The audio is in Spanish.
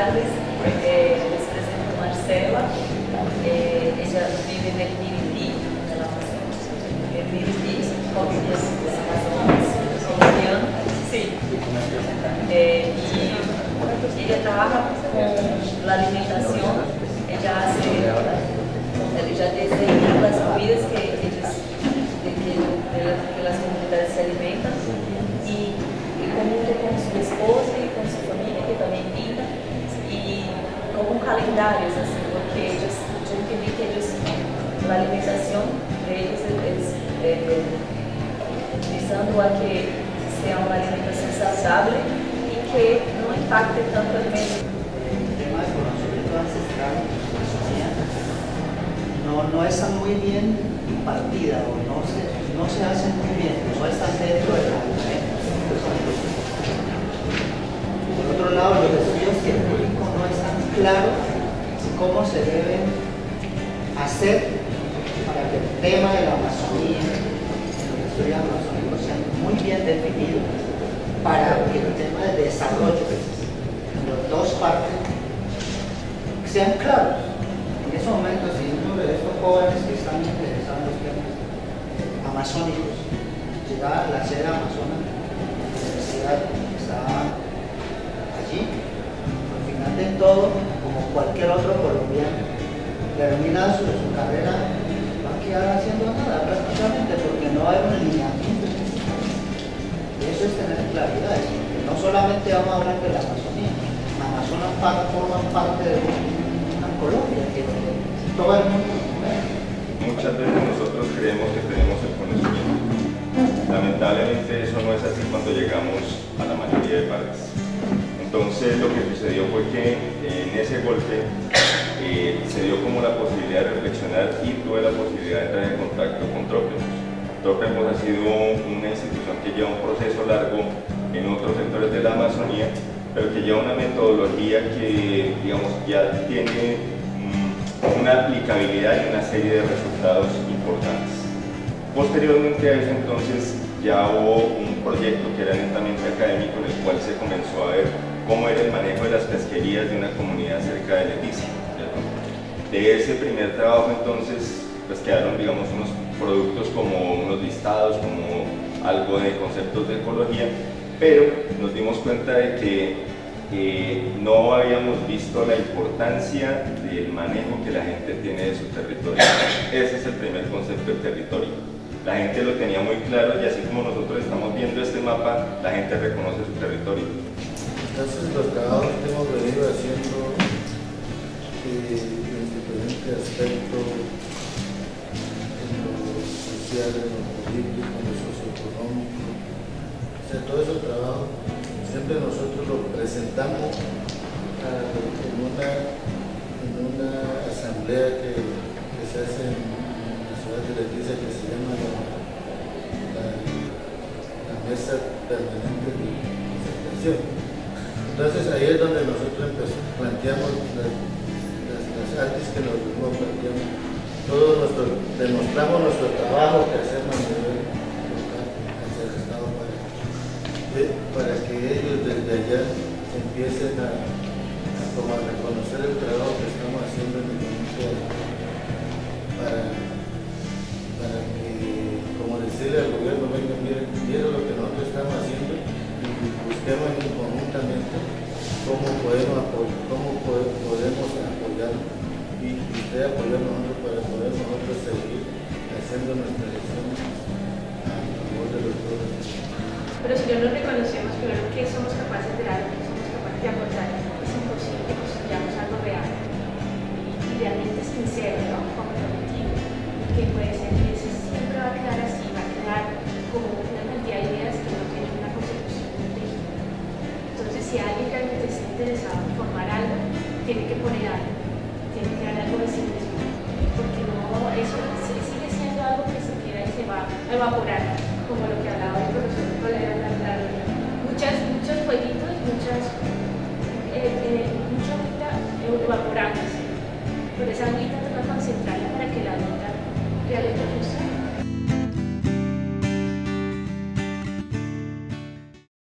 tardes. Eh, les presento Marcela. Eh, ella vive en el Amazonas. El del Amazonas, colombiana. Sí. Eh, y ella trabaja con la alimentación. Ella hace, ella diseña las comidas que, ellos, de que, las comunidades se alimentan. Y, y comunica con su esposa calendario, así, porque ellos, yo entendí que ellos, la alimentación de ellos es, eh, visando a que sea una alimentación saludable y que no impacte tanto conocimiento ancestral no, no está muy bien impartida o no se, no se hace muy bien, no están dentro de la Por otro lado, los estudios científicos no están claros cómo se deben hacer para que el tema de la Amazonía, los estudios amazónicos sean muy bien definidos para que el tema del desarrollo en las dos partes sean claros. En ese momento, si uno de estos jóvenes que están interesados en los temas amazónicos, llegar a la sede amazona, la universidad está allí, al final de todo, cualquier otro colombiano, termina su, su carrera, va a quedar haciendo nada prácticamente porque no hay un lineamiento. Eso es tener claridad, que no solamente vamos a hablar de la Amazonía, la Amazonas forma parte de una Colombia que todo el mundo Muchas veces nosotros creemos que tenemos Entonces lo que sucedió fue que en ese golpe eh, se dio como la posibilidad de reflexionar y tuve la posibilidad de entrar en contacto con Trópemos. Trópemos ha sido una institución que lleva un proceso largo en otros sectores de la Amazonía, pero que lleva una metodología que digamos ya tiene mm, una aplicabilidad y una serie de resultados importantes. Posteriormente a eso entonces ya hubo un proyecto que era netamente académico en el cual se comenzó a ver cómo era el manejo de las pesquerías de una comunidad cerca de Leticia. De ese primer trabajo entonces pues quedaron digamos unos productos como unos listados, como algo de conceptos de ecología, pero nos dimos cuenta de que eh, no habíamos visto la importancia del manejo que la gente tiene de su territorio. Ese es el primer concepto del territorio. La gente lo tenía muy claro y así como nosotros estamos viendo este mapa, la gente reconoce su territorio. Entonces trabajos que hemos venido haciendo eh, en diferentes aspectos, en lo social, en lo político, en lo socioeconómico, o sea, todo ese trabajo siempre nosotros lo presentamos en, una, en una asamblea que, que se hace en, Leticia que se llama la, Mesa Permanente de Presentación. Entonces ahí es donde nosotros empezamos, planteamos las, las, artes que nos planteamos, todo nuestro, demostramos nuestro trabajo que hacemos el Estado para, de- para que ellos desde allá empiecen a, a como a reconocer el trabajo que estamos haciendo en el momento para, para que, como decirle al gobierno, venga, miren, miren lo que nosotros estamos haciendo y busquemos conjuntamente cómo podemos, apo- cómo pode- podemos apoyar y y usted apoyar nosotros para poder nosotros seguir haciendo nuestra elección a favor de los pueblos. Pero si no formar algo, tiene que poner algo, tiene que dar algo de sí mismo, porque no, eso sigue siendo algo que se queda y se va a evaporar,